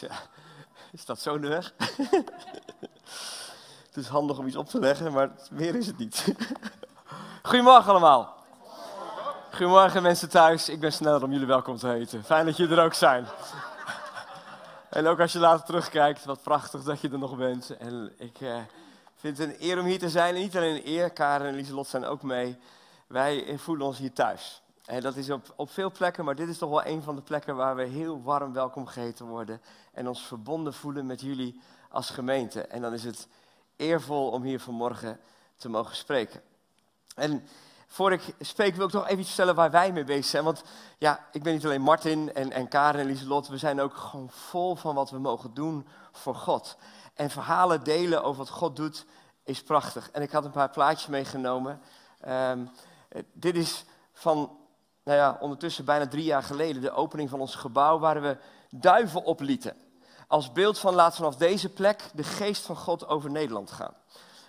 Ja. Is dat zo weg? het is handig om iets op te leggen, maar meer is het niet. Goedemorgen allemaal. Goedemorgen mensen thuis. Ik ben sneller om jullie welkom te heten. Fijn dat jullie er ook zijn. En ook als je later terugkijkt, wat prachtig dat je er nog bent. En ik eh, vind het een eer om hier te zijn. En niet alleen een eer, Karen en Lieselot zijn ook mee. Wij voelen ons hier thuis. En dat is op, op veel plekken, maar dit is toch wel een van de plekken waar we heel warm welkom geheten worden. En ons verbonden voelen met jullie als gemeente. En dan is het eervol om hier vanmorgen te mogen spreken. En voor ik spreek wil ik toch even iets vertellen waar wij mee bezig zijn. Want ja, ik ben niet alleen Martin en, en Karen en Lieselot. We zijn ook gewoon vol van wat we mogen doen voor God. En verhalen delen over wat God doet is prachtig. En ik had een paar plaatjes meegenomen. Ehm, dit is van, nou ja, ondertussen bijna drie jaar geleden de opening van ons gebouw waar we duiven oplieten. Als beeld van laat vanaf deze plek de geest van God over Nederland gaan.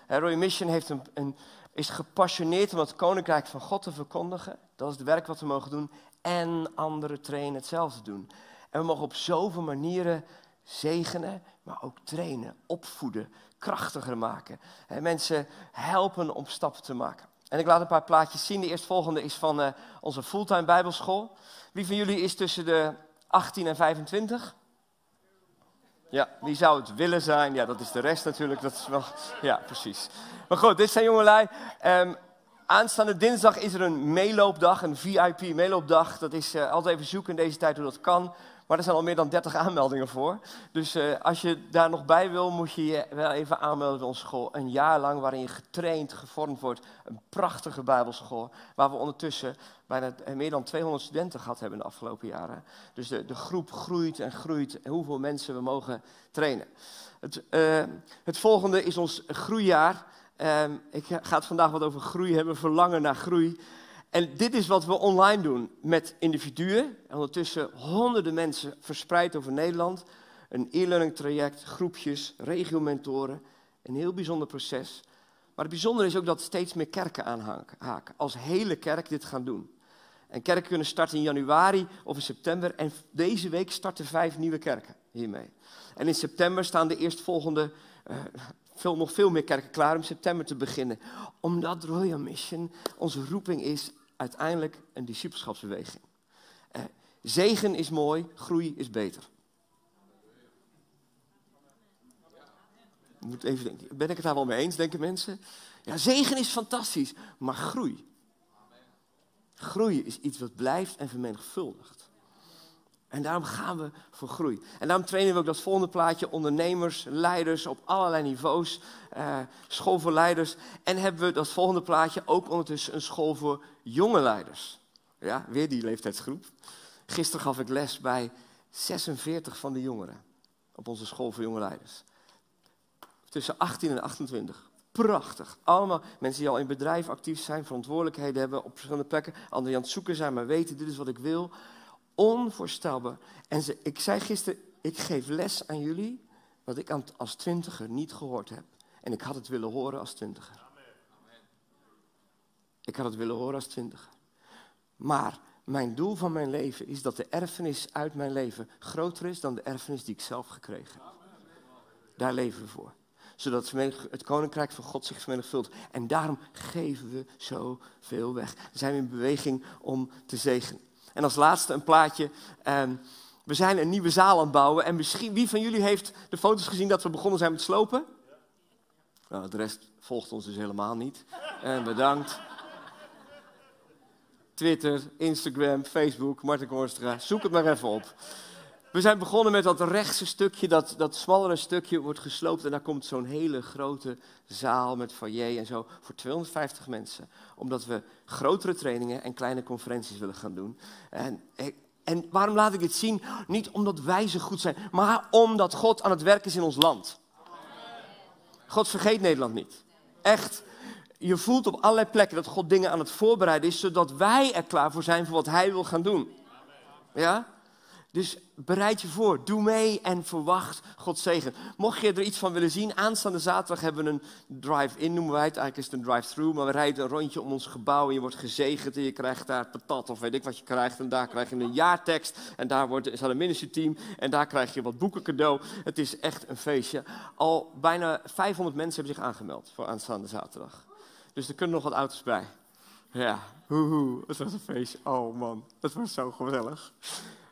Roy Mission heeft een, een is gepassioneerd om het koninkrijk van God te verkondigen. Dat is het werk wat we mogen doen. En andere trainen hetzelfde doen. En we mogen op zoveel manieren zegenen, maar ook trainen, opvoeden, krachtiger maken. En mensen helpen om stappen te maken. En ik laat een paar plaatjes zien. De eerstvolgende is van uh, onze fulltime bijbelschool. Wie van jullie is tussen de 18 en 25? Ja, wie zou het willen zijn? Ja, dat is de rest natuurlijk. Dat is wel, ja, precies. Maar goed, dit zijn jongelui. Um, aanstaande dinsdag is er een meeloopdag, een VIP meeloopdag. Dat is uh, altijd even zoeken in deze tijd hoe dat kan. Maar er zijn al meer dan 30 aanmeldingen voor. Dus uh, als je daar nog bij wil, moet je je wel even aanmelden bij onze school. Een jaar lang waarin je getraind, gevormd wordt. Een prachtige bijbelschool. Waar we ondertussen bijna eh, meer dan 200 studenten gehad hebben in de afgelopen jaren. Dus de, de groep groeit en groeit. Hoeveel mensen we mogen trainen. Het, uh, het volgende is ons groeijaar. Um, ik ga het vandaag wat over groei hebben, verlangen naar groei. En dit is wat we online doen met individuen. Ondertussen honderden mensen verspreid over Nederland. Een e-learning traject, groepjes, regiomentoren. Een heel bijzonder proces. Maar het bijzondere is ook dat steeds meer kerken aanhaken. Als hele kerk dit gaan doen. En kerken kunnen starten in januari of in september. En deze week starten vijf nieuwe kerken hiermee. En in september staan de eerstvolgende uh, veel, nog veel meer kerken klaar om september te beginnen. Omdat Royal Mission onze roeping is uiteindelijk een discipelschapsbeweging. Eh, zegen is mooi, groei is beter. moet even denken. Ben ik het daar wel mee eens, denken mensen? Ja, zegen is fantastisch, maar groei. Groei is iets wat blijft en vermenigvuldigt. En daarom gaan we voor groei. En daarom trainen we ook dat volgende plaatje ondernemers, leiders op allerlei niveaus, uh, school voor leiders. En hebben we dat volgende plaatje ook ondertussen een school voor jonge leiders. Ja, weer die leeftijdsgroep. Gisteren gaf ik les bij 46 van de jongeren op onze school voor jonge leiders. Tussen 18 en 28. Prachtig. Allemaal mensen die al in bedrijf actief zijn, verantwoordelijkheden hebben op verschillende plekken. Anderen die aan het zoeken zijn, maar weten, dit is wat ik wil onvoorstelbaar. En ze, ik zei gisteren, ik geef les aan jullie wat ik als twintiger niet gehoord heb. En ik had het willen horen als twintiger. Ik had het willen horen als twintiger. Maar mijn doel van mijn leven is dat de erfenis uit mijn leven groter is dan de erfenis die ik zelf gekregen heb. Daar leven we voor. Zodat het koninkrijk van God zich vermenigvuldigt. En daarom geven we zoveel weg. Dan zijn we in beweging om te zegenen. En als laatste een plaatje. Ehm, we zijn een nieuwe zaal aan het bouwen. En misschien, wie van jullie heeft de foto's gezien dat we begonnen zijn met slopen? Nou, de rest volgt ons dus helemaal niet. En bedankt. Twitter, Instagram, Facebook, Martin Korstra. Zoek het maar even op. We zijn begonnen met dat rechtse stukje, dat, dat smallere stukje wordt gesloopt en daar komt zo'n hele grote zaal met foyer en zo voor 250 mensen. Omdat we grotere trainingen en kleine conferenties willen gaan doen. En, en waarom laat ik dit zien? Niet omdat wij zo goed zijn, maar omdat God aan het werk is in ons land. God vergeet Nederland niet. Echt. Je voelt op allerlei plekken dat God dingen aan het voorbereiden is, zodat wij er klaar voor zijn voor wat Hij wil gaan doen. Ja? Dus bereid je voor, doe mee en verwacht God zegen. Mocht je er iets van willen zien, aanstaande zaterdag hebben we een drive-in, noemen wij het. Eigenlijk is het een drive-through, maar we rijden een rondje om ons gebouw en je wordt gezegend en je krijgt daar patat of weet ik wat je krijgt. En daar krijg je een jaartekst en daar wordt, is een ministry team en daar krijg je wat boeken cadeau. Het is echt een feestje. Al bijna 500 mensen hebben zich aangemeld voor aanstaande zaterdag. Dus er kunnen nog wat auto's bij. Ja, hoehoe, het was een feestje. Oh man, het was zo geweldig.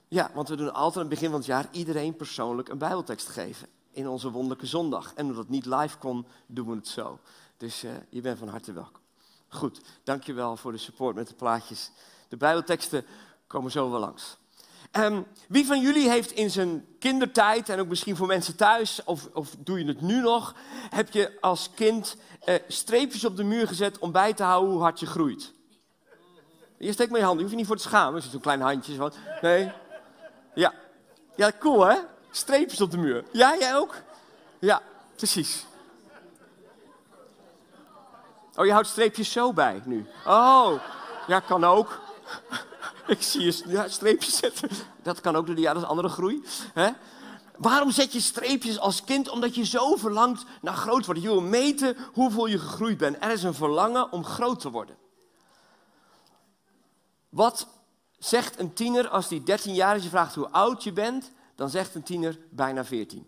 Ja, want we doen altijd aan het begin van het jaar iedereen persoonlijk een Bijbeltekst geven. In onze wonderlijke zondag. En omdat het niet live kon, doen we het zo. Dus uh, je bent van harte welkom. Goed, dankjewel voor de support met de plaatjes. De Bijbelteksten komen zo wel langs. Um, wie van jullie heeft in zijn kindertijd, en ook misschien voor mensen thuis, of, of doe je het nu nog, heb je als kind uh, streepjes op de muur gezet om bij te houden hoe hard je groeit? Je steekt maar je hand, je hoeft je niet voor te schamen, er zit zo'n klein handje. Nee, ja. Ja, cool hè? Streepjes op de muur. Ja, jij ook? Ja, precies. Oh, je houdt streepjes zo bij nu. Oh, ja, kan ook. Ik zie je streepjes zetten. Dat kan ook door de jaren, andere groei. Hè? Waarom zet je streepjes als kind? Omdat je zo verlangt naar groot worden. Je wil meten hoeveel je gegroeid bent. Er is een verlangen om groot te worden. Wat zegt een tiener als die 13 jaar is, je vraagt hoe oud je bent, dan zegt een tiener bijna 14.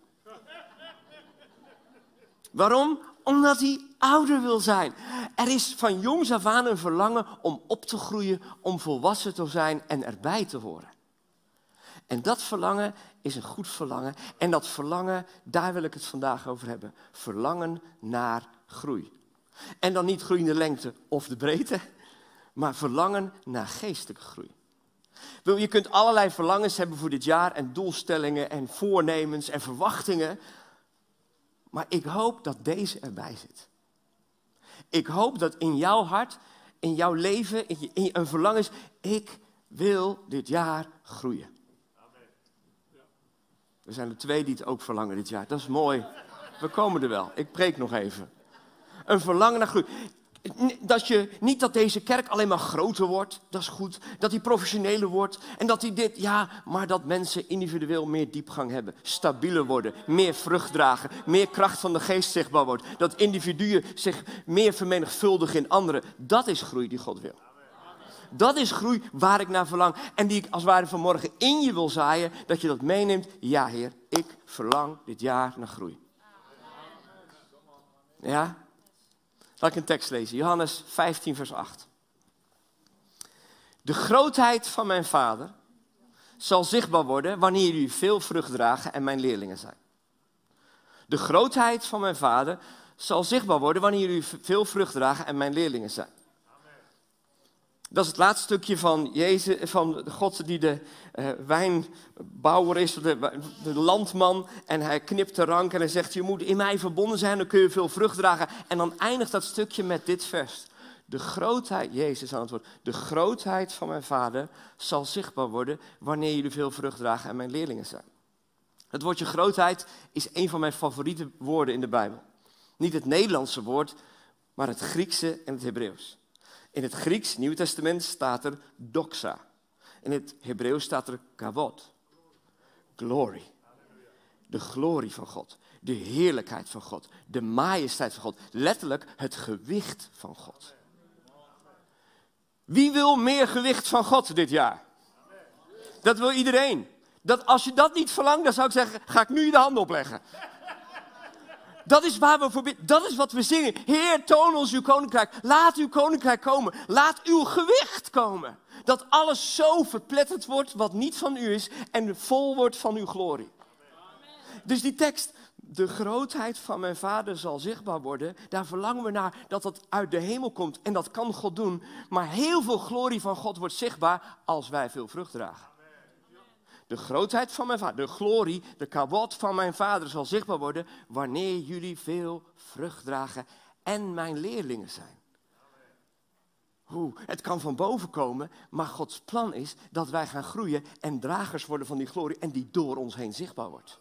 Waarom? Omdat hij ouder wil zijn. Er is van jongs af aan een verlangen om op te groeien, om volwassen te zijn en erbij te horen. En dat verlangen is een goed verlangen. En dat verlangen, daar wil ik het vandaag over hebben. Verlangen naar groei. En dan niet groei in de lengte of de breedte, maar verlangen naar geestelijke groei. Je kunt allerlei verlangens hebben voor dit jaar en doelstellingen en voornemens en verwachtingen. Maar ik hoop dat deze erbij zit. Ik hoop dat in jouw hart, in jouw leven, een verlangen is, ik wil dit jaar groeien. Er zijn er twee die het ook verlangen dit jaar. Dat is mooi. We komen er wel. Ik preek nog even. Een verlangen naar groei. Dat je, niet dat deze kerk alleen maar groter wordt, dat is goed. Dat die professioneler wordt. En dat die dit, ja, maar dat mensen individueel meer diepgang hebben. Stabieler worden, meer vrucht dragen. Meer kracht van de geest zichtbaar wordt. Dat individuen zich meer vermenigvuldigen in anderen. Dat is groei die God wil. Dat is groei waar ik naar verlang. En die ik als het ware vanmorgen in je wil zaaien. Dat je dat meeneemt. Ja, Heer, ik verlang dit jaar naar groei. Ja? Laat ik een tekst lezen. Johannes 15, vers 8. De grootheid van mijn vader zal zichtbaar worden wanneer jullie veel vrucht dragen en mijn leerlingen zijn. De grootheid van mijn vader zal zichtbaar worden wanneer jullie veel vrucht dragen en mijn leerlingen zijn. Dat is het laatste stukje van, Jezus, van God die de uh, wijnbouwer is, de, de, landman. En hij knipt de rank en hij zegt, je moet in mij verbonden zijn, dan kun je veel vrucht dragen. En dan eindigt dat stukje met dit vers. De grootheid, Jezus woord, de grootheid van mijn vader zal zichtbaar worden wanneer jullie veel vrucht dragen en mijn leerlingen zijn. Het woordje grootheid is een van mijn favoriete woorden in de Bijbel. Niet het Nederlandse woord, maar het Griekse en het Hebreeuws. In het Grieks, Nieuw Testament, staat er doxa. In het Hebreeuws staat er kavod. Glory. De glorie van God. De heerlijkheid van God. De majesteit van God. Letterlijk het gewicht van God. Wie wil meer gewicht van God dit jaar? Dat wil iedereen. Dat als je dat niet verlangt, dan zou ik zeggen: ga ik nu de hand opleggen. Dat is waar we voor Dat is wat we zingen. Heer, toon ons uw koninkrijk. Laat uw koninkrijk komen. Laat uw gewicht komen. Dat alles zo verpletterd wordt wat niet van u is en vol wordt van uw glorie. Dus die tekst, de grootheid van mijn vader zal zichtbaar worden. Daar verlangen we naar dat dat uit de hemel komt. En dat kan God doen. Maar heel veel glorie van God wordt zichtbaar als wij veel vrucht dragen. De grootheid van mijn vader, de glorie, de kabot van mijn vader zal zichtbaar worden wanneer jullie veel vrucht dragen en mijn leerlingen zijn. Hoe? Het kan van boven komen, maar Gods plan is dat wij gaan groeien en dragers worden van die glorie en die door ons heen zichtbaar wordt.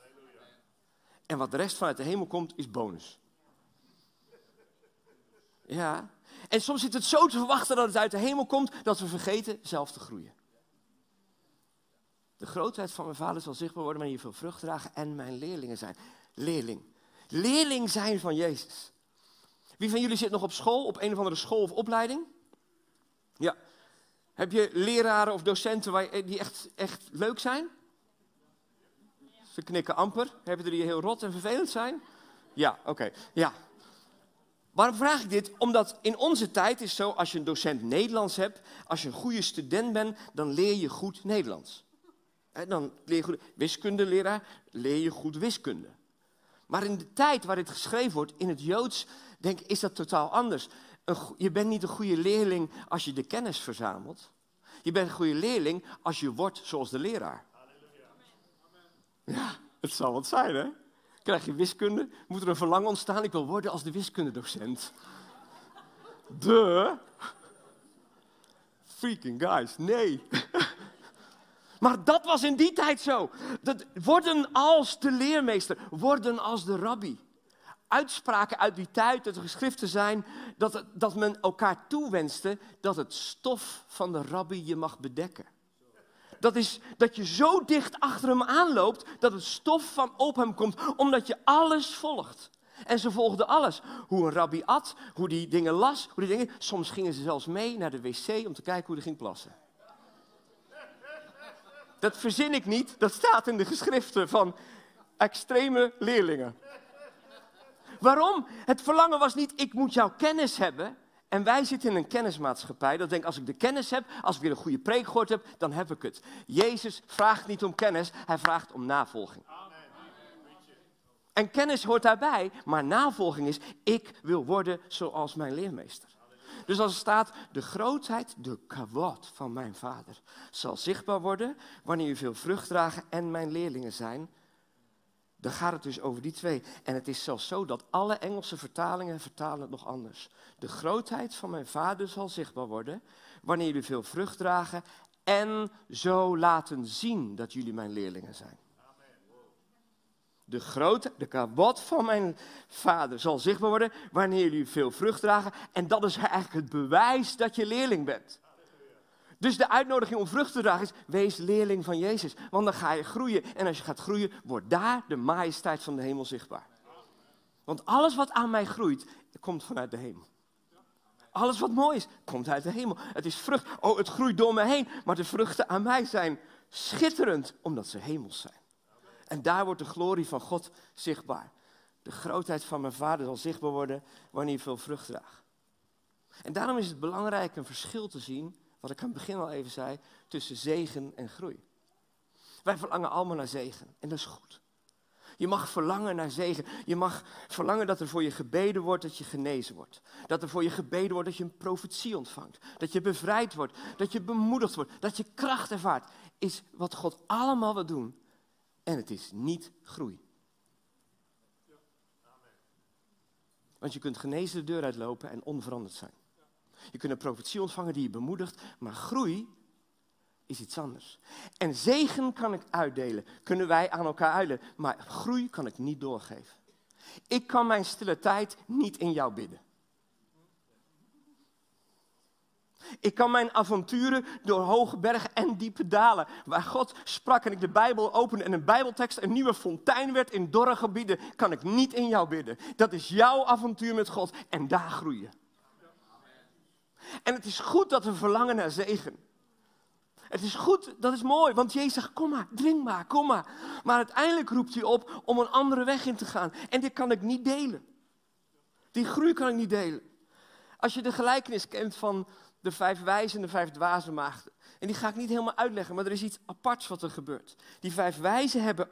En wat de rest vanuit de hemel komt, is bonus. Ja. En soms zit het zo te verwachten dat het uit de hemel komt dat we vergeten zelf te groeien. De grootheid van mijn vader zal zichtbaar worden wanneer je veel vrucht dragen en mijn leerlingen zijn. Leerling. Leerling zijn van Jezus. Wie van jullie zit nog op school, op een of andere school of opleiding? Ja. Heb je leraren of docenten die echt, echt leuk zijn? Ze knikken amper. Hebben er die heel rot en vervelend zijn? Ja, oké. Ja. Waarom vraag ik dit? Omdat in onze tijd is zo, als je een docent Nederlands hebt, als je een goede student bent, dan leer je goed Nederlands. Dan leer je wiskundeleraar, leer je goed wiskunde. Maar in de tijd waar dit geschreven wordt, in het Joods, denk is dat totaal anders. Je bent niet een goede leerling als je de kennis verzamelt. Je bent een goede leerling als je wordt zoals de leraar. Ja, het zal wat zijn, hè? Krijg je wiskunde, moet er een verlangen ontstaan. Ik wil worden als de wiskundedocent. De. Freaking guys, nee. Maar dat was in die tijd zo. Dat worden als de leermeester, worden als de rabbi. Uitspraken uit die tijd, dat er geschriften zijn, dat, dat men elkaar toewenste dat het stof van de rabbi je mag bedekken. Dat is dat je zo dicht achter hem aanloopt dat het stof van op hem komt, omdat je alles volgt. En ze volgden alles. Hoe een rabbi at, hoe die dingen las, hoe die dingen. Soms gingen ze zelfs mee naar de wc om te kijken hoe hij ging plassen. Dat verzin ik niet, dat staat in de geschriften van extreme leerlingen. Waarom? Het verlangen was niet, ik moet jouw kennis hebben. En wij zitten in een kennismaatschappij. Dat denk als ik de kennis heb, als ik weer een goede preek gehoord heb, dan heb ik het. Jezus vraagt niet om kennis, hij vraagt om navolging. En kennis hoort daarbij, maar navolging is, ik wil worden zoals mijn leermeester. Dus als er staat, de grootheid, de kawat van mijn vader, zal zichtbaar worden wanneer je veel vrucht dragen en mijn leerlingen zijn. Dan gaat het dus over die twee. En het is zelfs zo dat alle Engelse vertalingen vertalen het nog anders. De grootheid van mijn vader zal zichtbaar worden wanneer jullie veel vrucht dragen en zo laten zien dat jullie mijn leerlingen zijn. De grote, de kabot van mijn vader zal zichtbaar worden wanneer jullie veel vrucht dragen. En dat is eigenlijk het bewijs dat je leerling bent. Dus de uitnodiging om vrucht te dragen is, wees leerling van Jezus. Want dan ga je groeien. En als je gaat groeien, wordt daar de majesteit van de hemel zichtbaar. Want alles wat aan mij groeit, komt vanuit de hemel. Alles wat mooi is, komt uit de hemel. Het is vrucht. Oh, het groeit door me heen. Maar de vruchten aan mij zijn schitterend, omdat ze hemels zijn. En daar wordt de glorie van God zichtbaar. De grootheid van mijn vader zal zichtbaar worden wanneer je veel vrucht draagt. En daarom is het belangrijk een verschil te zien, wat ik aan het begin al even zei, tussen zegen en groei. Wij verlangen allemaal naar zegen en dat is goed. Je mag verlangen naar zegen. Je mag verlangen dat er voor je gebeden wordt dat je genezen wordt. Dat er voor je gebeden wordt dat je een profetie ontvangt. Dat je bevrijd wordt. Dat je bemoedigd wordt. Dat je kracht ervaart. Is wat God allemaal wil doen en het is niet groei. Want je kunt genezen de deur uitlopen en onveranderd zijn. Je kunt een profetie ontvangen die je bemoedigt, maar groei is iets anders. En zegen kan ik uitdelen, kunnen wij aan elkaar uitdelen, maar groei kan ik niet doorgeven. Ik kan mijn stille tijd niet in jou bidden. Ik kan mijn avonturen door hoge bergen en diepe dalen, waar God sprak en ik de Bijbel opende en een Bijbeltekst een nieuwe fontein werd in dorre gebieden, kan ik niet in jou bidden. Dat is jouw avontuur met God en daar groeien. En het is goed dat we verlangen naar zegen. Het is goed, dat is mooi, want Jezus zegt, kom maar, drink maar, kom maar. Maar uiteindelijk roept hij op om een andere weg in te gaan. En dit kan ik niet delen. Die groei kan ik niet delen. Als je de gelijkenis kent van de vijf wijzen en de vijf dwaze maagden. En die ga ik niet helemaal uitleggen, maar er is iets aparts wat er gebeurt. Die vijf wijzen hebben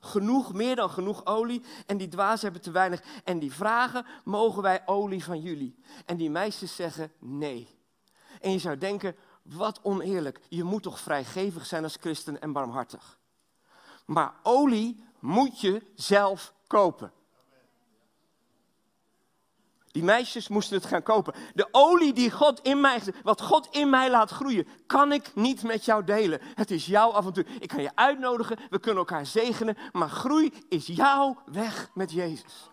genoeg, meer dan genoeg olie. En die dwazen hebben te weinig. En die vragen, mogen wij olie van jullie? En die meisjes zeggen nee. En je zou denken, wat oneerlijk. Je moet toch vrijgevig zijn als christen en barmhartig. Maar olie moet je zelf kopen. Die meisjes moesten het gaan kopen. De olie die God in mij, wat God in mij laat groeien, kan ik niet met jou delen. Het is jouw avontuur. Ik kan je uitnodigen, we kunnen elkaar zegenen, maar groei is jouw weg met Jezus.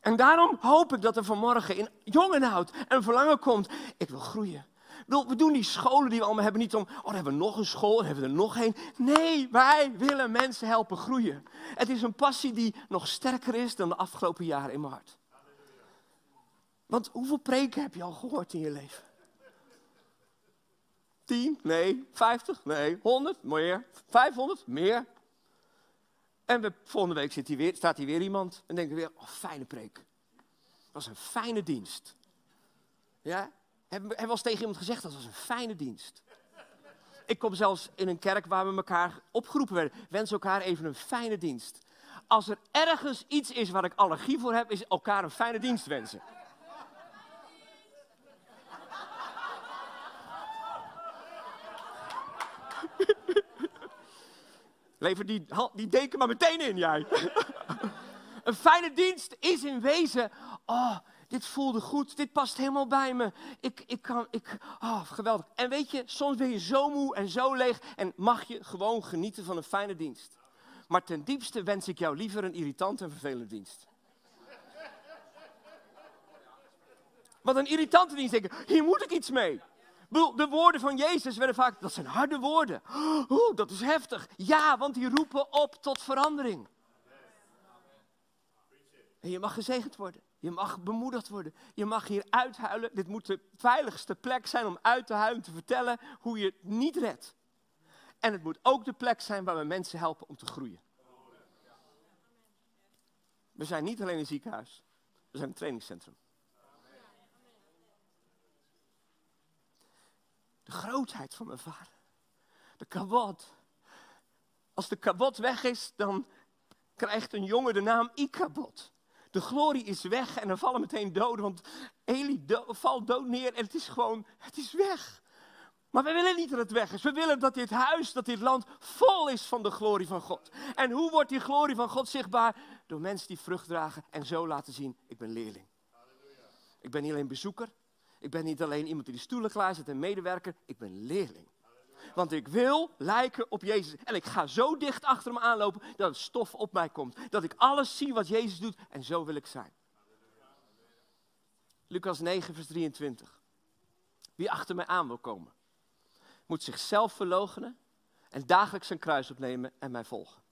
En daarom hoop ik dat er vanmorgen in jong en oud een verlangen komt. Ik wil groeien. We doen die scholen die we allemaal hebben niet om, oh, dan hebben we nog een school, hebben we er nog een. Nee, wij willen mensen helpen groeien. Het is een passie die nog sterker is dan de afgelopen jaren in mijn hart. Want hoeveel preken heb je al gehoord in je leven? 10? Nee. 50? Nee. 100? Meer. 500? Meer. En we, volgende week zit hier weer, staat hier weer iemand en denken weer, oh, fijne preek. Dat was een fijne dienst. Ja? Hebben we eens tegen iemand gezegd, dat was een fijne dienst. Ik kom zelfs in een kerk waar we elkaar opgeroepen werden. Wens elkaar even een fijne dienst. Als er ergens iets is waar ik allergie voor heb, is elkaar een fijne dienst wensen. Lever die, die deken maar meteen in, jij. een fijne dienst is in wezen, oh, dit voelde goed, dit past helemaal bij me. Ik, ik kan, ik, oh, geweldig. En weet je, soms ben je zo moe en zo leeg en mag je gewoon genieten van een fijne dienst. Maar ten diepste wens ik jou liever een irritant en vervelende dienst. Want een irritante dienst, denk ik, hier moet ik iets mee. De woorden van Jezus werden vaak, dat zijn harde woorden. Oeh, dat is heftig. Ja, want die roepen op tot verandering. En je mag gezegend worden. Je mag bemoedigd worden. Je mag hier uithuilen. Dit moet de veiligste plek zijn om uit te huilen, te vertellen hoe je het niet redt. En het moet ook de plek zijn waar we mensen helpen om te groeien. We zijn niet alleen een ziekenhuis. We zijn een trainingscentrum. De grootheid van mijn vader. De kabot. Als de kabot weg is, dan krijgt een jongen de naam Ikabot. De glorie is weg en dan vallen meteen doden, want Eli valt dood neer en het is gewoon, het is weg. Maar we willen niet dat het weg is. We willen dat dit huis, dat dit land vol is van de glorie van God. En hoe wordt die glorie van God zichtbaar? Door mensen die vrucht dragen en zo laten zien, ik ben leerling. Ik ben niet alleen bezoeker, ik ben niet alleen iemand die de stoelen klaarzet en medewerker, ik ben leerling. Want ik wil lijken op Jezus. En ik ga zo dicht achter hem aanlopen dat het stof op mij komt. Dat ik alles zie wat Jezus doet en zo wil ik zijn. Lucas 9, vers 23. Wie achter mij aan wil komen, moet zichzelf verloochenen en dagelijks zijn kruis opnemen en mij volgen.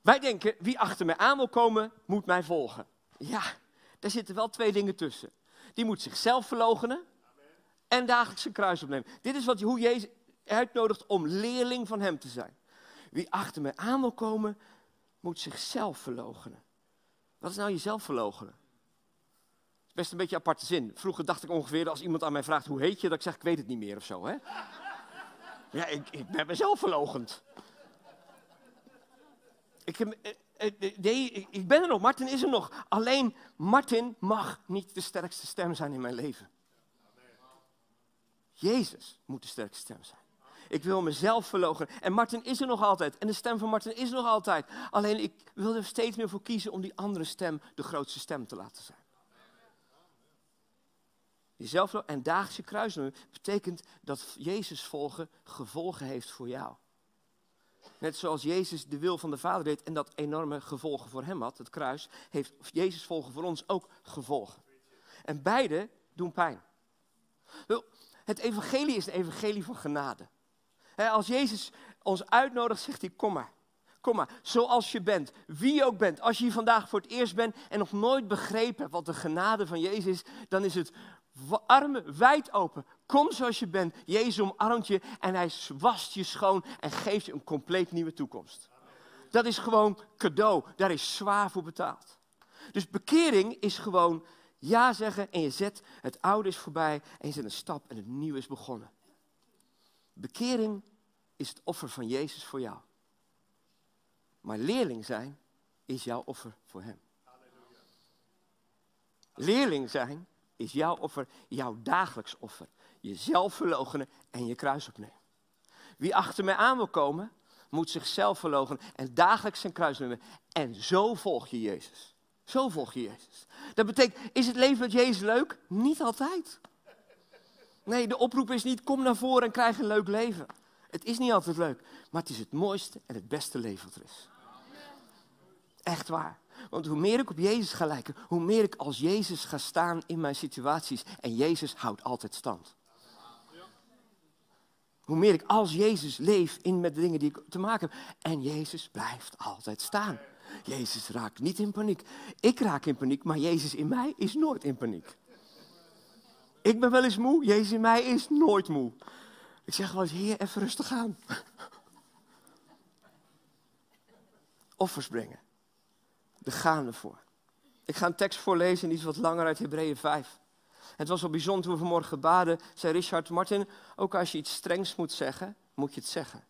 Wij denken, wie achter mij aan wil komen, moet mij volgen. Ja, daar zitten wel twee dingen tussen. Die moet zichzelf verloochenen en dagelijks een kruis opnemen. Dit is wat, hoe Jezus uitnodigt om leerling van hem te zijn. Wie achter me aan wil komen, moet zichzelf verloochenen. Wat is nou jezelf verloochenen? Best een beetje aparte zin. Vroeger dacht ik ongeveer, als iemand aan mij vraagt hoe heet je, dat ik zeg ik weet het niet meer of zo. Hè? Ja, ik, ik ben mezelf verlogend. Ik eh, nee, ik ben er nog, Martin is er nog. Alleen Martin mag niet de sterkste stem zijn in mijn leven. Jezus moet de sterkste stem zijn. Ik wil mezelf verlogen. En Martin is er nog altijd. En de stem van Martin is er nog altijd. Alleen ik wil er steeds meer voor kiezen om die andere stem de grootste stem te laten zijn. Jezelf en dagelijkse kruisnummer betekent dat Jezus volgen gevolgen heeft voor jou. Net zoals Jezus de wil van de Vader deed en dat enorme gevolgen voor hem had, het kruis, heeft Jezus volgen voor ons ook gevolgen. En beide doen pijn. Het evangelie is een evangelie van genade. Als Jezus ons uitnodigt, zegt hij, kom maar. Kom maar, zoals je bent, wie ook bent. Als je hier vandaag voor het eerst bent en nog nooit begrepen hebt wat de genade van Jezus is, dan is het armen wijd open. Kom zoals je bent. Jezus omarmt je en hij wast je schoon en geeft je een compleet nieuwe toekomst. Dat is gewoon cadeau. Daar is zwaar voor betaald. Dus bekering is gewoon ja zeggen en je zet het oude is voorbij en je zet een stap en het nieuwe is begonnen. Bekering is het offer van Jezus voor jou. Maar leerling zijn is jouw offer voor Hem. Leerling zijn is jouw offer, jouw dagelijks offer. Jezelf verloochenen en je kruis opnemen. Wie achter mij aan wil komen, moet zichzelf verloochenen en dagelijks zijn kruis nemen. En zo volg je Jezus. Zo volg je Jezus. Dat betekent, is het leven met Jezus leuk? Niet altijd. Nee, de oproep is niet, kom naar voren en krijg een leuk leven. Het is niet altijd leuk, maar het is het mooiste en het beste leven wat er is. Echt waar. Want hoe meer ik op Jezus ga lijken, hoe meer ik als Jezus ga staan in mijn situaties. En Jezus houdt altijd stand. Hoe meer ik als Jezus leef in met de dingen die ik te maken heb. En Jezus blijft altijd staan. Jezus raakt niet in paniek. Ik raak in paniek, maar Jezus in mij is nooit in paniek. Ik ben wel eens moe, Jezus in mij is nooit moe. Ik zeg wel eens, Heer, even rustig aan. Offers brengen. We gaan ervoor. Ik ga een tekst voorlezen, iets wat langer uit Hebreeën 5. Het was wel bijzonder toen we vanmorgen baden, zei Richard Martin, ook als je iets strengs moet zeggen, moet je het zeggen.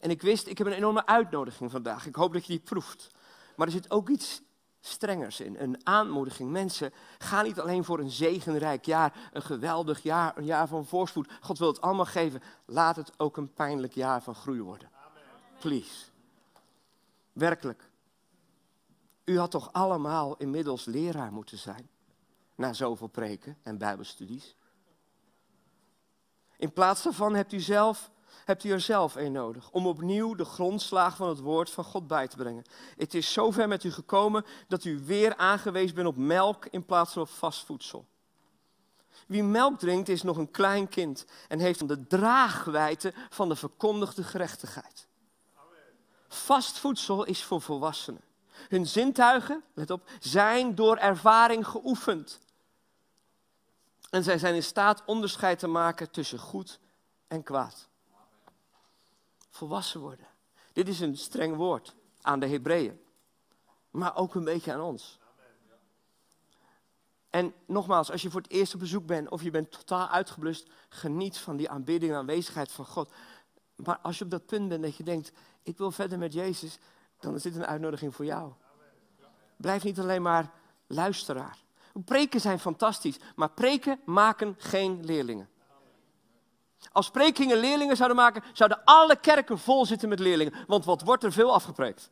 En ik wist, ik heb een enorme uitnodiging vandaag. Ik hoop dat je die proeft. Maar er zit ook iets strengers in. Een aanmoediging. Mensen, ga niet alleen voor een zegenrijk jaar, een geweldig jaar, een jaar van voorspoed. God wil het allemaal geven. Laat het ook een pijnlijk jaar van groei worden. Please. Werkelijk. U had toch allemaal inmiddels leraar moeten zijn. Na zoveel preken en bijbelstudies. In plaats daarvan hebt u zelf hebt u er zelf een nodig om opnieuw de grondslag van het woord van God bij te brengen. Het is zover met u gekomen dat u weer aangewezen bent op melk in plaats van op vast voedsel. Wie melk drinkt is nog een klein kind en heeft de draagwijte van de verkondigde gerechtigheid. Vast voedsel is voor volwassenen. Hun zintuigen, let op, zijn door ervaring geoefend. En zij zijn in staat onderscheid te maken tussen goed en kwaad volwassen worden. Dit is een streng woord aan de Hebreeën, maar ook een beetje aan ons. En nogmaals, als je voor het eerst op bezoek bent of je bent totaal uitgeblust, geniet van die aanbidding en aanwezigheid van God. Maar als je op dat punt bent dat je denkt, ik wil verder met Jezus, dan is dit een uitnodiging voor jou. Blijf niet alleen maar luisteraar. Preken zijn fantastisch, maar preken maken geen leerlingen. Als prekingen leerlingen zouden maken, zouden alle kerken vol zitten met leerlingen. Want wat wordt er veel afgepreekt?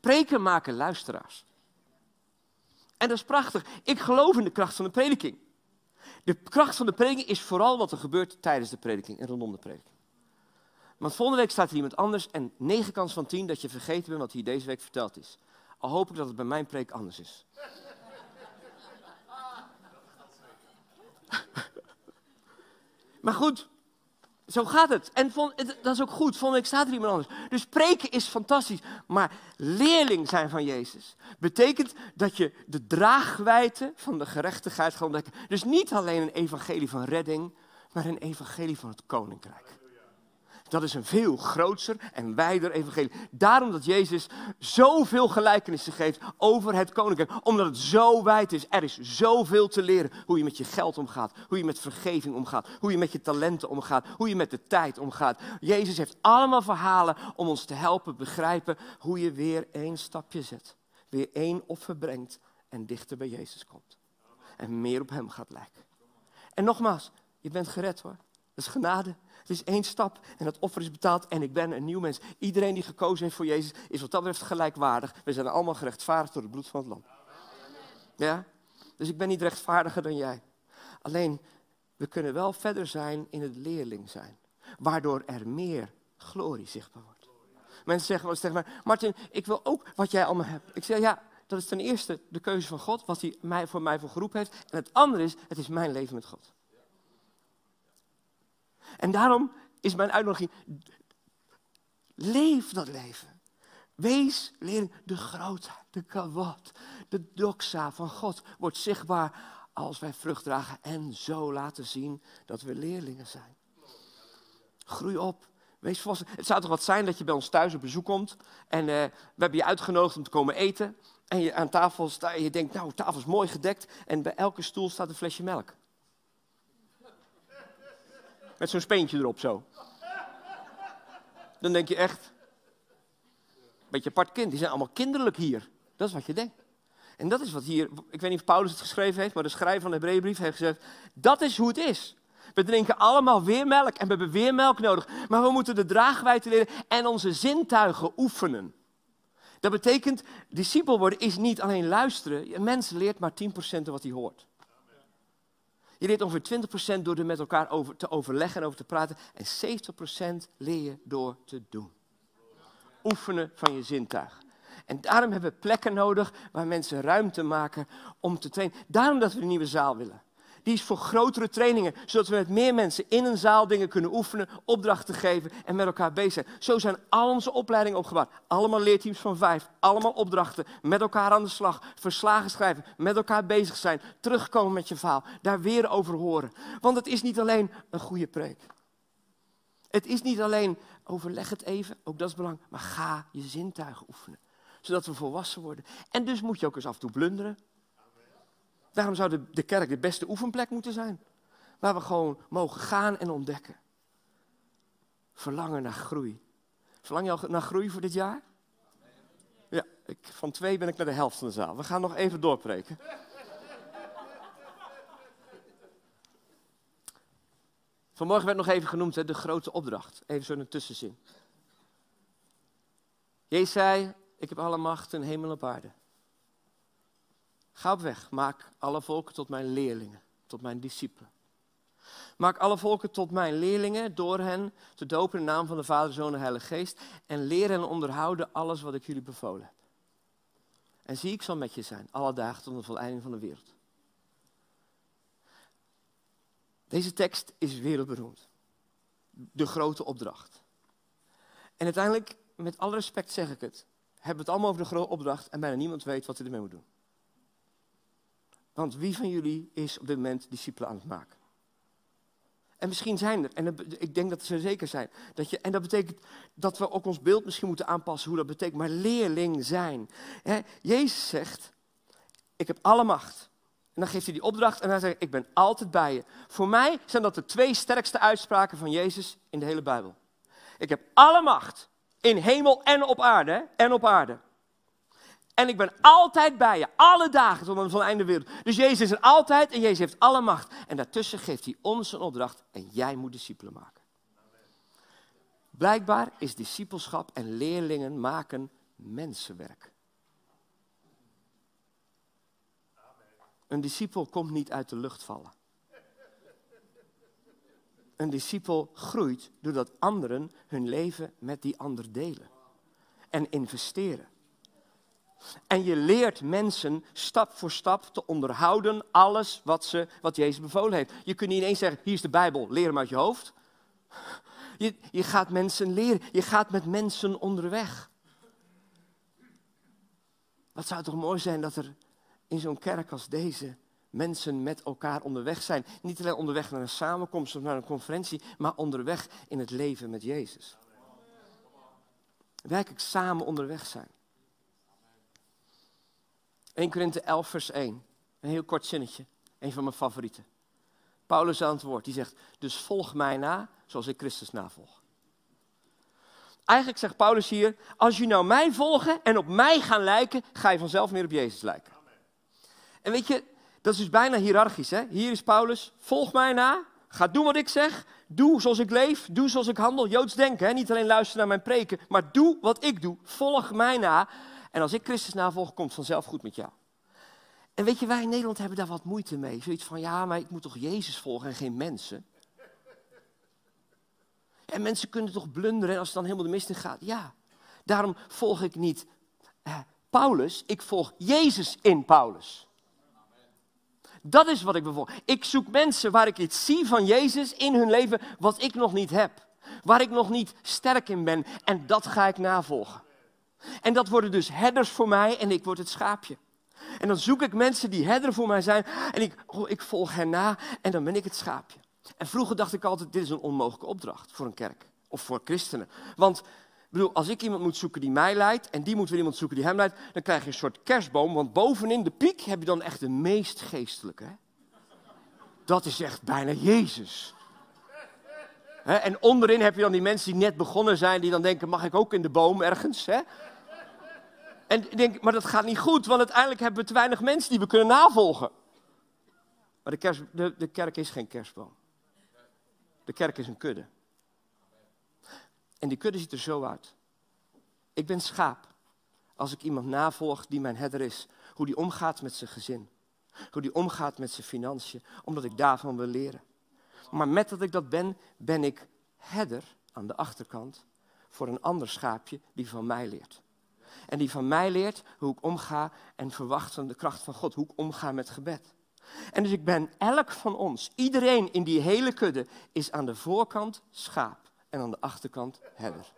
Preken maken luisteraars. En dat is prachtig. Ik geloof in de kracht van de prediking. De kracht van de prediking is vooral wat er gebeurt tijdens de prediking en rondom de prediking. Want volgende week staat er iemand anders en negen kans van tien dat je vergeten bent wat hier deze week verteld is. Al hoop ik dat het bij mijn preek anders is. Maar goed, zo gaat het. En dat is ook goed. Volgende week staat er iemand anders. Dus preken is fantastisch. Maar leerling zijn van Jezus betekent dat je de draagwijte van de gerechtigheid gaat ontdekken. Dus niet alleen een evangelie van redding, maar een evangelie van het koninkrijk. Dat is een veel groter en wijder evangelie. Daarom dat Jezus zoveel gelijkenissen geeft over het koninkrijk. Omdat het zo wijd is. Er is zoveel te leren. Hoe je met je geld omgaat. Hoe je met vergeving omgaat. Hoe je met je talenten omgaat. Hoe je met de tijd omgaat. Jezus heeft allemaal verhalen om ons te helpen begrijpen hoe je weer één stapje zet. Weer één offer brengt en dichter bij Jezus komt. En meer op hem gaat lijken. En nogmaals, je bent gered hoor. Dat is genade. Het is één stap en dat offer is betaald en ik ben een nieuw mens. Iedereen die gekozen heeft voor Jezus is wat dat betreft gelijkwaardig. We zijn allemaal gerechtvaardigd door het bloed van het lam. Ja? Dus ik ben niet rechtvaardiger dan jij. Alleen, we kunnen wel verder zijn in het leerling zijn. Waardoor er meer glorie zichtbaar wordt. Mensen zeggen wel eens tegen mij, Martin, ik wil ook wat jij allemaal hebt. Ik zeg, ja, dat is ten eerste de keuze van God, wat hij mij, voor mij voor geroepen heeft. En het andere is, het is mijn leven met God. En daarom is mijn uitnodiging, leef dat leven. Wees leerling, de grootheid, de kawat, de doxa van God wordt zichtbaar als wij vrucht dragen en zo laten zien dat we leerlingen zijn. Groei op. Wees volwassen. Het zou toch wat zijn dat je bij ons thuis op bezoek komt en uh, we hebben je uitgenodigd om te komen eten. En je aan tafel staat en je denkt, nou, tafel is mooi gedekt en bij elke stoel staat een flesje melk. Met zo'n speentje erop zo. Dan denk je echt, beetje apart kind, die zijn allemaal kinderlijk hier. Dat is wat je denkt. En dat is wat hier, ik weet niet of Paulus het geschreven heeft, maar de schrijver van de Hebreeënbrief heeft gezegd, dat is hoe het is. We drinken allemaal weer melk en we hebben weer melk nodig. Maar we moeten de draagwijte leren en onze zintuigen oefenen. Dat betekent, discipel worden is niet alleen luisteren. Een mens leert maar 10% van wat hij hoort. Je leert ongeveer 20% door er met elkaar over te overleggen en over te praten. En 70% leer je door te doen. Oefenen van je zintuig. En daarom hebben we plekken nodig waar mensen ruimte maken om te trainen. Daarom dat we een nieuwe zaal willen. Die is voor grotere trainingen, zodat we met meer mensen in een zaal dingen kunnen oefenen, opdrachten geven en met elkaar bezig zijn. Zo zijn al onze opleidingen opgebouwd. Allemaal leerteams van vijf, allemaal opdrachten, met elkaar aan de slag, verslagen schrijven, met elkaar bezig zijn, terugkomen met je verhaal, daar weer over horen. Want het is niet alleen een goede preek. Het is niet alleen overleg het even, ook dat is belangrijk, maar ga je zintuigen oefenen, zodat we volwassen worden. En dus moet je ook eens af en toe blunderen. Daarom zou de, de kerk de beste oefenplek moeten zijn. Waar we gewoon mogen gaan en ontdekken. Verlangen naar groei. Verlang je al naar groei voor dit jaar? Ja, ik, van twee ben ik naar de helft van de zaal. We gaan nog even doorpreken. Vanmorgen werd nog even genoemd hè, de grote opdracht. Even zo een tussenzin. Jezus zei, ik heb alle macht in hemel en op aarde. Ga op weg, maak alle volken tot mijn leerlingen, tot mijn discipelen. Maak alle volken tot mijn leerlingen door hen te dopen in de naam van de Vader, Zoon en Heilige Geest. En leer hen onderhouden alles wat ik jullie bevolen heb. En zie, ik zal met je zijn, alle dagen tot de voleinding van de wereld. Deze tekst is wereldberoemd. De grote opdracht. En uiteindelijk, met alle respect zeg ik het, hebben we het allemaal over de grote opdracht en bijna niemand weet wat hij ermee moet doen. Want wie van jullie is op dit moment discipelen aan het maken? En misschien zijn er, en ik denk dat ze er zeker zijn. Dat je, en dat betekent dat we ook ons beeld misschien moeten aanpassen hoe dat betekent. Maar leerling zijn. Jezus zegt, ik heb alle macht. En dan geeft hij die opdracht en dan zegt hij, ik ben altijd bij je. Voor mij zijn dat de twee sterkste uitspraken van Jezus in de hele Bijbel. Ik heb alle macht in hemel en op aarde. En op aarde. En ik ben altijd bij je, alle dagen tot aan van einde wereld. Dus Jezus is er altijd en Jezus heeft alle macht. En daartussen geeft hij ons een opdracht en jij moet discipelen maken. Blijkbaar is discipelschap en leerlingen maken mensenwerk. Een discipel komt niet uit de lucht vallen. Een discipel groeit doordat anderen hun leven met die ander delen en investeren. En je leert mensen stap voor stap te onderhouden alles wat, ze, wat Jezus bevolen heeft. Je kunt niet ineens zeggen, hier is de Bijbel, leer hem uit je hoofd. Je, je gaat mensen leren, je gaat met mensen onderweg. Wat zou toch mooi zijn dat er in zo'n kerk als deze mensen met elkaar onderweg zijn. Niet alleen onderweg naar een samenkomst of naar een conferentie, maar onderweg in het leven met Jezus. Werkelijk samen onderweg zijn. 1 Korinthe 11, vers 1. Een heel kort zinnetje. Een van mijn favorieten. Paulus antwoordt, die zegt, dus volg mij na zoals ik Christus navolg. Eigenlijk zegt Paulus hier, als je nou mij volgen en op mij gaan lijken, ga je vanzelf meer op Jezus lijken. En weet je, dat is dus bijna hiërarchisch. Hè? Hier is Paulus, volg mij na, ga doen wat ik zeg, doe zoals ik leef, doe zoals ik handel. Joods denken, hè? niet alleen luisteren naar mijn preken, maar doe wat ik doe, volg mij na. En als ik Christus navolg, komt het vanzelf goed met jou. En weet je, wij in Nederland hebben daar wat moeite mee. Zoiets van, ja, maar ik moet toch Jezus volgen en geen mensen? En mensen kunnen toch blunderen als het dan helemaal de mist in gaat? Ja, daarom volg ik niet eh, Paulus, ik volg Jezus in Paulus. Dat is wat ik bevolg. Ik zoek mensen waar ik iets zie van Jezus in hun leven wat ik nog niet heb. Waar ik nog niet sterk in ben. En dat ga ik navolgen. En dat worden dus herders voor mij en ik word het schaapje. En dan zoek ik mensen die herder voor mij zijn en ik, oh, ik volg hen na en dan ben ik het schaapje. En vroeger dacht ik altijd, dit is een onmogelijke opdracht voor een kerk of voor christenen. Want bedoel, als ik iemand moet zoeken die mij leidt en die moet weer iemand zoeken die hem leidt, dan krijg je een soort kerstboom, want bovenin de piek heb je dan echt de meest geestelijke. Dat is echt bijna Jezus. En onderin heb je dan die mensen die net begonnen zijn, die dan denken, mag ik ook in de boom ergens? En ik denk, maar dat gaat niet goed, want uiteindelijk hebben we te weinig mensen die we kunnen navolgen. Maar de, de, de kerk is geen kerstboom. De kerk is een kudde. En die kudde ziet er zo uit. Ik ben schaap. Als ik iemand navolg die mijn herder is, hoe die omgaat met zijn gezin, hoe die omgaat met zijn financiën, omdat ik daarvan wil leren. Maar met dat ik dat ben, ben ik herder aan de achterkant voor een ander schaapje die van mij leert. En die van mij leert hoe ik omga en verwacht van de kracht van God, hoe ik omga met gebed. En dus ik ben elk van ons, iedereen in die hele kudde, is aan de voorkant schaap en aan de achterkant herder.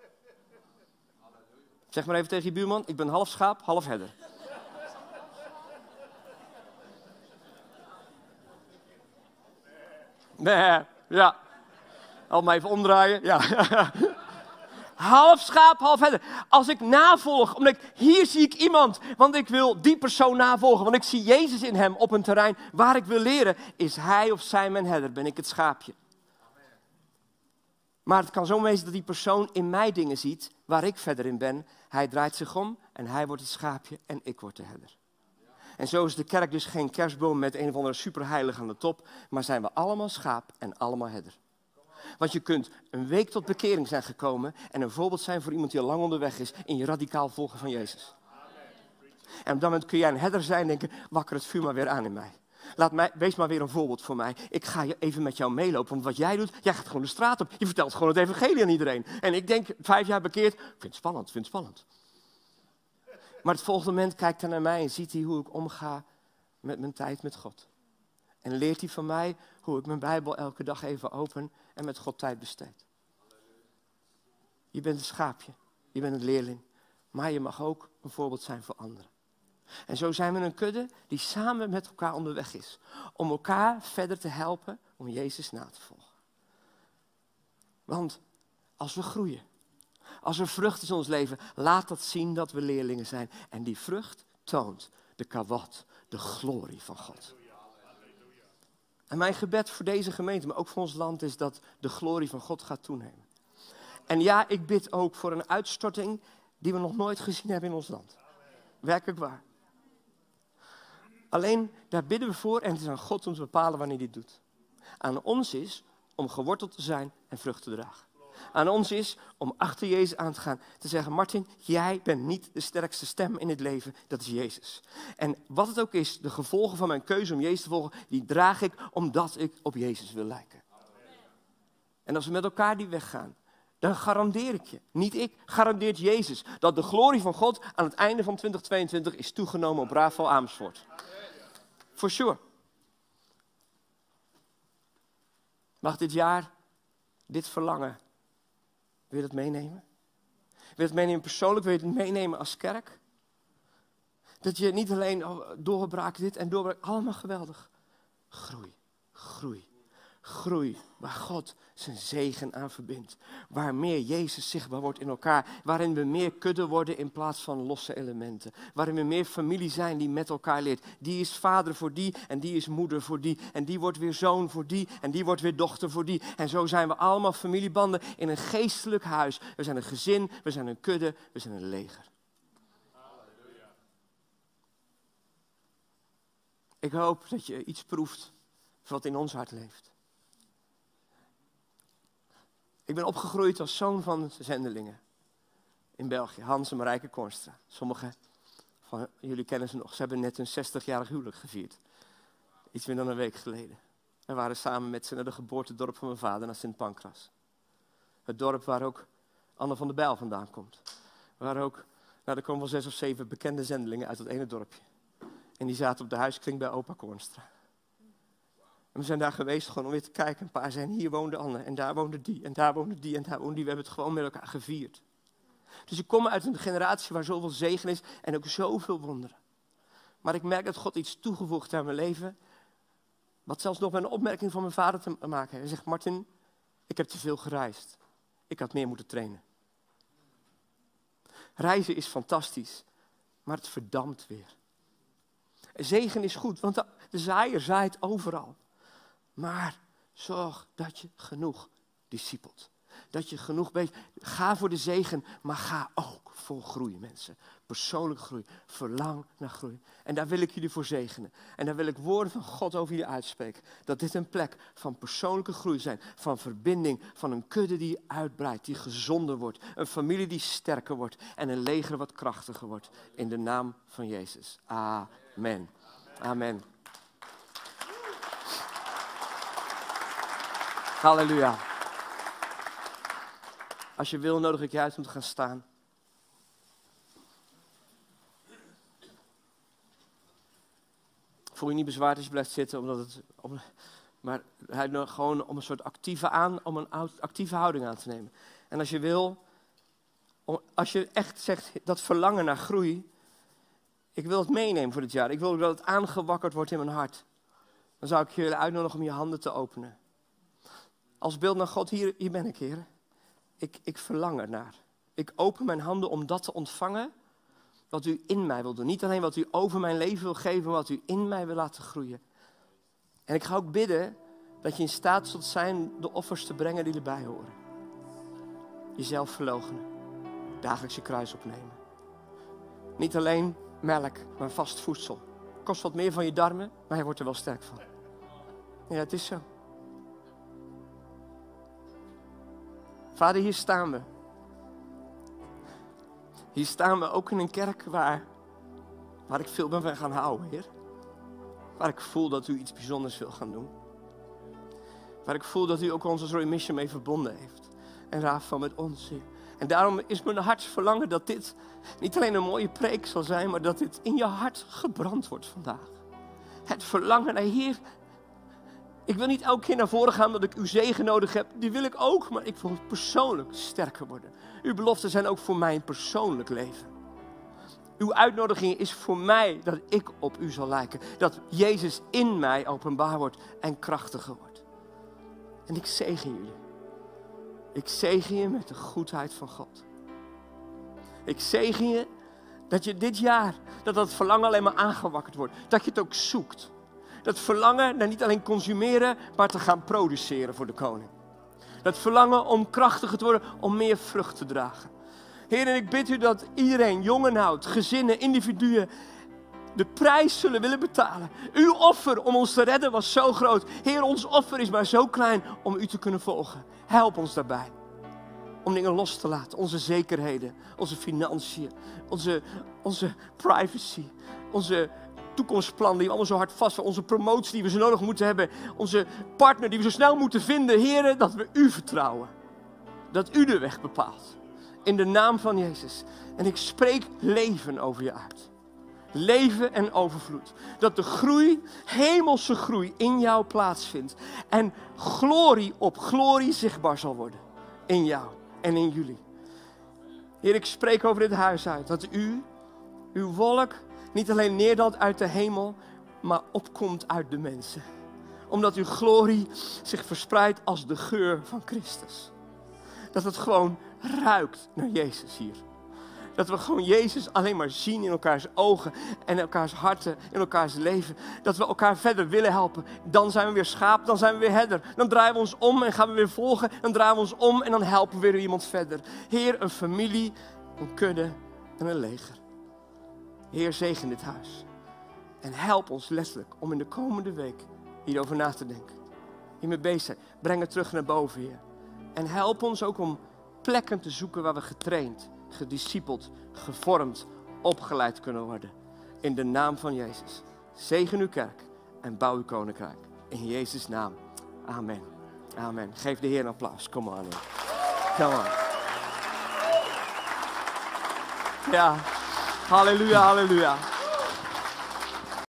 Zeg maar even tegen je buurman, ik ben half schaap, half herder. Nee, ja. Al maar even omdraaien. Ja. half schaap, half herder. Als ik navolg, omdat ik, hier zie ik iemand, want ik wil die persoon navolgen, want ik zie Jezus in hem op een terrein waar ik wil leren, is hij of zij mijn herder, ben ik het schaapje. Maar het kan zo wezen dat die persoon in mij dingen ziet waar ik verder in ben. Hij draait zich om en hij wordt het schaapje en ik word de herder. En zo is de kerk dus geen kerstboom met een of andere superheilige aan de top, maar zijn we allemaal schaap en allemaal herder. Want je kunt een week tot bekering zijn gekomen en een voorbeeld zijn voor iemand die al lang onderweg is in je radicaal volgen van Jezus. En op dat moment kun jij een herder zijn en denken, wakker het vuur maar weer aan in mij. Laat mij, wees maar weer een voorbeeld voor mij. Ik ga even met jou meelopen. Want wat jij doet, jij gaat gewoon de straat op. Je vertelt gewoon het evangelie aan iedereen. En ik denk, vijf jaar bekeerd, vind het spannend, vind het spannend. Maar het volgende moment kijkt hij naar mij en ziet hij hoe ik omga met mijn tijd met God. En leert hij van mij hoe ik mijn Bijbel elke dag even open en met God tijd besteed. Je bent een schaapje, je bent een leerling, maar je mag ook een voorbeeld zijn voor anderen. En zo zijn we een kudde die samen met elkaar onderweg is. Om elkaar verder te helpen om Jezus na te volgen. Want als we groeien, als er vrucht is in ons leven, laat dat zien dat we leerlingen zijn. En die vrucht toont de kawat, de glorie van God. En mijn gebed voor deze gemeente, maar ook voor ons land, is dat de glorie van God gaat toenemen. En ja, ik bid ook voor een uitstorting die we nog nooit gezien hebben in ons land. Werkelijk waar. Alleen daar bidden we voor en het is aan God om te bepalen wanneer hij dit doet. Aan ons is om geworteld te zijn en vrucht te dragen. Aan ons is om achter Jezus aan te gaan. Te zeggen, Martin, jij bent niet de sterkste stem in het leven, dat is Jezus. En wat het ook is, de gevolgen van mijn keuze om Jezus te volgen, die draag ik omdat ik op Jezus wil lijken. En als we met elkaar die weg gaan, dan garandeer ik je, niet ik, garandeert Jezus, dat de glorie van God aan het einde van 2022 is toegenomen op Rafael Amersfoort. For sure. Mag dit jaar, dit verlangen, wil je het meenemen? Wil je het meenemen persoonlijk? Wil je het meenemen als kerk? Dat je niet alleen oh, doorbraak dit en doorbraak, allemaal geweldig. Groei, groei, groei, waar God zijn zegen aan verbindt. Waar meer Jezus zichtbaar wordt in elkaar. Waarin we meer kudde worden in plaats van losse elementen. Waarin we meer familie zijn die met elkaar leert. Die is vader voor die en die is moeder voor die. En die wordt weer zoon voor die en die wordt weer dochter voor die. En zo zijn we allemaal familiebanden in een geestelijk huis. We zijn een gezin, we zijn een kudde, we zijn een leger. Ik hoop dat je iets proeft wat in ons hart leeft. Ik ben opgegroeid als zoon van zendelingen in België, Hans en Marijke Kornstra. Sommigen van jullie kennen ze nog. Ze hebben net een 60-jarig huwelijk gevierd. Iets meer dan een week geleden. We waren samen met ze naar de geboortedorp van mijn vader, naar Sint Pancras. Het dorp waar ook Anne van der Bijl vandaan komt. Waar ook, nou er komen wel zes of zeven bekende zendelingen uit dat ene dorpje. En die zaten op de huiskring bij opa Kornstra. We zijn daar geweest gewoon om weer te kijken. Een paar zijn hier woonde Anne en daar woonde die en daar woonde die en daar woonde die. We hebben het gewoon met elkaar gevierd. Dus ik kom uit een generatie waar zoveel zegen is en ook zoveel wonderen. Maar ik merk dat God iets toegevoegd aan mijn leven. Wat zelfs nog met een opmerking van mijn vader te maken heeft. Hij zegt, Martin, ik heb te veel gereisd. Ik had meer moeten trainen. Reizen is fantastisch, maar het verdampt weer. Zegen is goed, want de zaaier zaait overal. Maar zorg dat je genoeg discipelt. Dat je genoeg weet. Ga voor de zegen, maar ga ook voor groei, mensen. Persoonlijke groei. Verlang naar groei. En daar wil ik jullie voor zegenen. En daar wil ik woorden van God over jullie uitspreken. Dat dit een plek van persoonlijke groei zijn. Van verbinding. Van een kudde die uitbreidt, die gezonder wordt. Een familie die sterker wordt. En een leger wat krachtiger wordt. In de naam van Jezus. Amen. Amen. Halleluja. Als je wil, nodig ik je uit om te gaan staan. Voel je niet bezwaard als je blijft zitten, omdat het, om, maar hij gewoon om een soort actieve, aan, om een actieve houding aan te nemen. En als je wil, als je echt zegt dat verlangen naar groei, ik wil het meenemen voor dit jaar. Ik wil dat het aangewakkerd wordt in mijn hart. Dan zou ik jullie uitnodigen om je handen te openen. Als beeld naar God, hier, hier ben ik, Heer. Ik, ik verlang ernaar. Ik open mijn handen om dat te ontvangen wat u in mij wil doen. Niet alleen wat u over mijn leven wil geven, maar wat u in mij wil laten groeien. En ik ga ook bidden dat je in staat zult zijn de offers te brengen die erbij horen. Jezelf verloochenen. Dagelijks je kruis opnemen. Niet alleen melk, maar vast voedsel. Kost wat meer van je darmen, maar je wordt er wel sterk van. Ja, het is zo. Vader, hier staan we. Hier staan we ook in een kerk waar, waar ik veel ben van gaan houden, Heer. Waar ik voel dat u iets bijzonders wil gaan doen. Waar ik voel dat u ook onze Roy Mission mee verbonden heeft. En raaf van met ons, Heer. En daarom is mijn hart verlangen dat dit niet alleen een mooie preek zal zijn, maar dat dit in je hart gebrand wordt vandaag. Het verlangen naar Heer. Ik wil niet elke keer naar voren gaan dat ik uw zegen nodig heb. Die wil ik ook, maar ik wil persoonlijk sterker worden. Uw beloften zijn ook voor mijn persoonlijk leven. Uw uitnodiging is voor mij dat ik op u zal lijken. Dat Jezus in mij openbaar wordt en krachtiger wordt. En ik zegen jullie. Ik zegen je met de goedheid van God. Ik zegen je dat je dit jaar, dat dat verlangen alleen maar aangewakkerd wordt. Dat je het ook zoekt. Dat verlangen naar niet alleen consumeren, maar te gaan produceren voor de koning. Dat verlangen om krachtiger te worden, om meer vrucht te dragen. Heer, en ik bid u dat iedereen, jong en oud, gezinnen, individuen, de prijs zullen willen betalen. Uw offer om ons te redden was zo groot. Heer, ons offer is maar zo klein om u te kunnen volgen. Help ons daarbij. Om dingen los te laten. Onze zekerheden, onze financiën, onze, onze privacy, onze toekomstplan die we allemaal zo hard vast onze promotie die we zo nodig moeten hebben, onze partner die we zo snel moeten vinden. Heren, dat we u vertrouwen. Dat u de weg bepaalt. In de naam van Jezus. En ik spreek leven over je uit. Leven en overvloed. Dat de groei, hemelse groei, in jou plaatsvindt. En glorie op glorie zichtbaar zal worden. In jou en in jullie. Heer, ik spreek over dit huis uit. Dat u, uw wolk, niet alleen neerdaalt uit de hemel, maar opkomt uit de mensen. Omdat uw glorie zich verspreidt als de geur van Christus. Dat het gewoon ruikt naar Jezus hier. Dat we gewoon Jezus alleen maar zien in elkaars ogen en in elkaars harten, in elkaars leven. Dat we elkaar verder willen helpen. Dan zijn we weer schaap, dan zijn we weer herder. Dan draaien we ons om en gaan we weer volgen. Dan draaien we ons om en dan helpen we weer iemand verder. Heer, een familie, een kudde en een leger. Heer, zegen dit huis. En help ons letterlijk om in de komende week hierover na te denken. Hiermee bezig zijn. Breng het terug naar boven, Heer. En help ons ook om plekken te zoeken waar we getraind, gediscipeld, gevormd, opgeleid kunnen worden. In de naam van Jezus. Zegen uw kerk en bouw uw koninkrijk. In Jezus' naam. Amen. Amen. Geef de Heer een applaus. Kom maar. Kom maar. Ja. 哈利路亚，哈利路亚。